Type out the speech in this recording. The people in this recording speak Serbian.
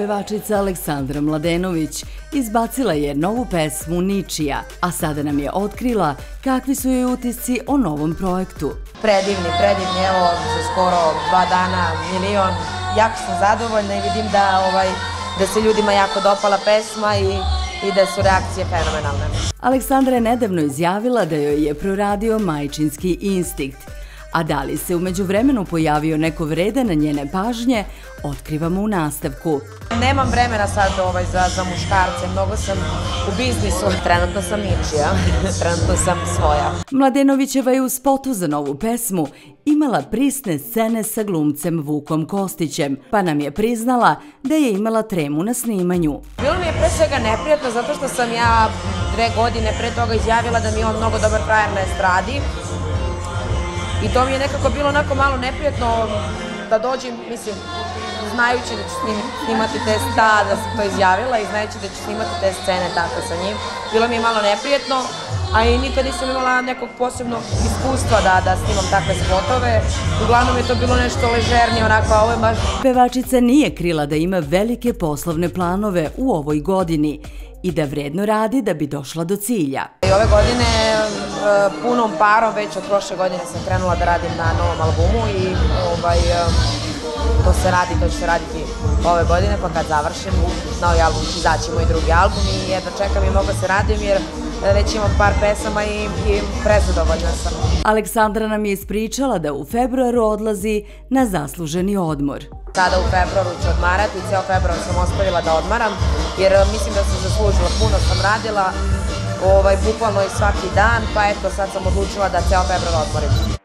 pevačica Aleksandra Mladenović izbacila je novu pesmu Ničija, a sada nam je otkrila kakvi su joj utisci o novom projektu. Predivni, predivni, evo za skoro dva dana milion. Jako sam zadovoljna i vidim da, ovaj, da se ljudima jako dopala pesma i i da su reakcije fenomenalne. Aleksandra je nedavno izjavila da joj je proradio majčinski instinkt, a da li se umeđu vremenu pojavio neko vrede na njene pažnje, otkrivamo u nastavku. Nemam vremena sad ovaj, za, za muškarce, mnogo sam u biznisu, trenutno sam ničija, trenutno sam svoja. Mladenovićeva je u spotu za novu pesmu imala prisne scene sa glumcem Vukom Kostićem, pa nam je priznala da je imala tremu na snimanju. Bilo mi je pre svega neprijatno zato što sam ja dve godine pre toga izjavila da mi je on mnogo dobar frajer na estradi I to mi je nekako bilo onako malo neprijatno da dođem, mislim, znajući da ću snimati te sta, da sam to izjavila i znajući da ću snimati te scene tako sa njim. Bilo mi je malo neprijatno, a i nikad nisam imala nekog posebnog iskustva da, da snimam takve spotove. Uglavnom je to bilo nešto ležernije, onako, a ovo je baš... Pevačica nije krila da ima velike poslovne planove u ovoj godini i da vredno radi da bi došla do cilja. I ove godine punom parom, već od prošle godine sam krenula da radim na novom albumu i ovaj, to se radi, to će se raditi ove godine, pa kad završim novi album će izaći moj drugi album i jedno čekam i mogu se radim jer već imam par pesama i, i prezadovoljna sam. Aleksandra nam je ispričala da u februaru odlazi na zasluženi odmor. Sada u februaru ću odmarati, ceo februar sam ostavila da odmaram, jer e, mislim da sam zaslužila, puno sam radila, ovaj, bukvalno i svaki dan, pa eto sad sam odlučila da ceo februar odmorim.